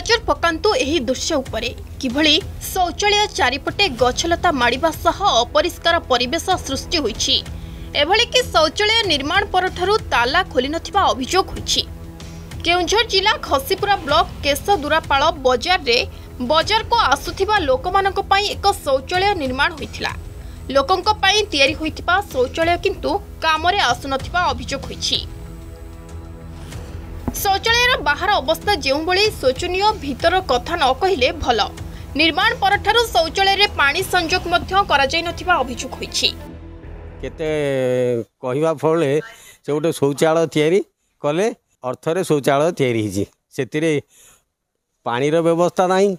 ନଜର ପକାନ୍ତୁ ଏହି ଦୃଶ୍ୟ ଉପରେ କିଭଳି ଶୌଚାଳୟ ଚାରିପଟେ ଗଛଲତା ମାଡ଼ିବା ସହ ଅପରିଷ୍କାର ପରିବେଶ ସୃଷ୍ଟି ହୋଇଛି ଏଭଳିକି ଶୌଚାଳୟ ନିର୍ମାଣ ପରଠାରୁ ତାଲା ଖୋଲିନଥିବା ଅଭିଯୋଗ ହୋଇଛି କେଉଁଝର ଜିଲ୍ଲା ଖସିପୁରା ବ୍ଲକ କେଶଦୁରାପାଳ ବଜାରରେ ବଜାରକୁ ଆସୁଥିବା ଲୋକମାନଙ୍କ ପାଇଁ ଏକ ଶୌଚାଳୟ ନିର୍ମାଣ ହୋଇଥିଲା ଲୋକଙ୍କ ପାଇଁ ତିଆରି ହୋଇଥିବା ଶୌଚାଳୟ କିନ୍ତୁ କାମରେ ଆସୁନଥିବା ଅଭିଯୋଗ ହୋଇଛି ଶୌଚାଳୟର ବାହାର ଅବସ୍ଥା ଯେଉଁଭଳି ଶୋଚନୀୟ ଭିତର କଥା ନ କହିଲେ ଭଲ ନିର୍ମାଣ ପରଠାରୁ ଶୌଚାଳୟରେ ପାଣି ସଂଯୋଗ ମଧ୍ୟ କରାଯାଇନଥିବା ଅଭିଯୋଗ ହୋଇଛି କେତେ କହିବା ଫଳରେ ସେ ଗୋଟେ ଶୌଚାଳୟ ତିଆରି କଲେ ଅର୍ଥରେ ଶୌଚାଳୟ ତିଆରି ହେଇଛି ସେଥିରେ ପାଣିର ବ୍ୟବସ୍ଥା ନାହିଁ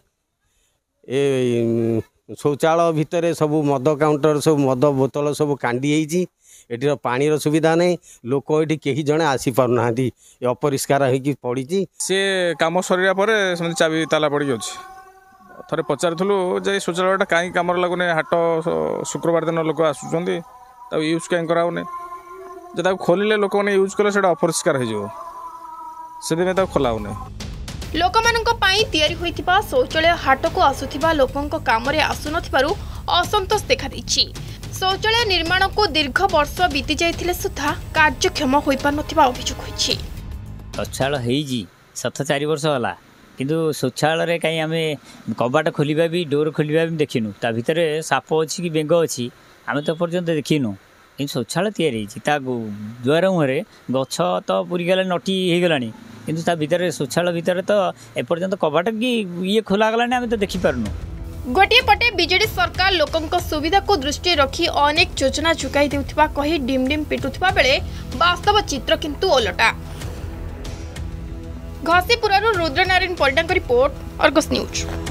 ଏ ଶୌଚାଳୟ ଭିତରେ ସବୁ ମଦ କାଉଣ୍ଟର ସବୁ ମଦ ବୋତଲ ସବୁ କାଣ୍ଡି ହେଇଛି ଏଠିର ପାଣିର ସୁବିଧା ନାହିଁ ଲୋକ ଏଠି କେହି ଜଣେ ଆସିପାରୁନାହାନ୍ତି ଅପରିଷ୍କାର ହେଇକି ପଡ଼ିଛି ସିଏ କାମ ସରିଲା ପରେ ସେମିତି ଚାବି ତାଲା ପଡ଼ିକି ଅଛି ଥରେ ପଚାରିଥିଲୁ ଯେ ଶୌଚାଳୟଟା କାହିଁକି କାମରେ ଲାଗୁନି ହାଟ ଶୁକ୍ରବାର ଦିନ ଲୋକ ଆସୁଛନ୍ତି ତାକୁ ୟୁଜ୍ କାହିଁ କରାହେଉନି ଯେ ତାକୁ ଖୋଲିଲେ ଲୋକମାନେ ୟୁଜ୍ କଲେ ସେଇଟା ଅପରିଷ୍କାର ହେଇଯିବ ସେଥିପାଇଁ ତାକୁ ଖୋଲା ହେଉନି ଲୋକମାନଙ୍କ ପାଇଁ ତିଆରି ହୋଇଥିବା ଶୌଚାଳୟ ହାଟକୁ ଆସୁଥିବା ଲୋକଙ୍କ କାମରେ ଆସୁନଥିବାରୁ ଅସନ୍ତୋଷ ଦେଖାଦେଇଛି ଶୌଚାଳୟ ନିର୍ମାଣକୁ ଦୀର୍ଘ ବର୍ଷ ବିତିଯାଇଥିଲେ ସୁଦ୍ଧା କାର୍ଯ୍ୟକ୍ଷମ ହୋଇପାରୁନଥିବା ଅଭିଯୋଗ ହୋଇଛି ଶୌଚାଳୟ ହେଇଛି ସତ ଚାରି ବର୍ଷ ହେଲା କିନ୍ତୁ ଶୌଚାଳୟରେ କାହିଁ ଆମେ କବାଟ ଖୋଲିବା ବି ଡୋର ଖୋଲିବା ବି ଦେଖିନୁ ତା ଭିତରେ ସାପ ଅଛି କି ବେଙ୍ଗ ଅଛି ଆମେ ତ ପର୍ଯ୍ୟନ୍ତ ଦେଖିନୁ କିନ୍ତୁ ଶୌଚାଳୟ ତିଆରି ହେଇଛି ତା ଦ୍ୱାର ମୁହଁରେ ଗଛ ତ ପୁରିଗଲା ନଟି ହେଇଗଲାଣି କିନ୍ତୁ ତା ଭିତରେ ଶୌଚାଳୟ ଭିତରେ ତ ଏପର୍ଯ୍ୟନ୍ତ କବାଟ କି ଇଏ ଖୋଲାଗଲାଣି ଆମେ ତ ଦେଖିପାରୁନୁ ଗୋଟିଏ ପଟେ ବିଜେଡି ସରକାର ଲୋକଙ୍କ ସୁବିଧାକୁ ଦୃଷ୍ଟିରେ ରଖି ଅନେକ ଯୋଜନା ଯୋଗାଇ ଦେଉଥିବା କହି ଡିମ୍ ଡିମ୍ ପିଟୁଥିବା ବେଳେ ବାସ୍ତବ ଚିତ୍ର କିନ୍ତୁ ଓଲଟା ଘସିପୁରରୁ ରୁଦ୍ରନାରାୟଣ ପରିଡ଼ାଙ୍କ ରିପୋର୍ଟ ଅର୍ଗସ୍ ନ୍ୟୁଜ୍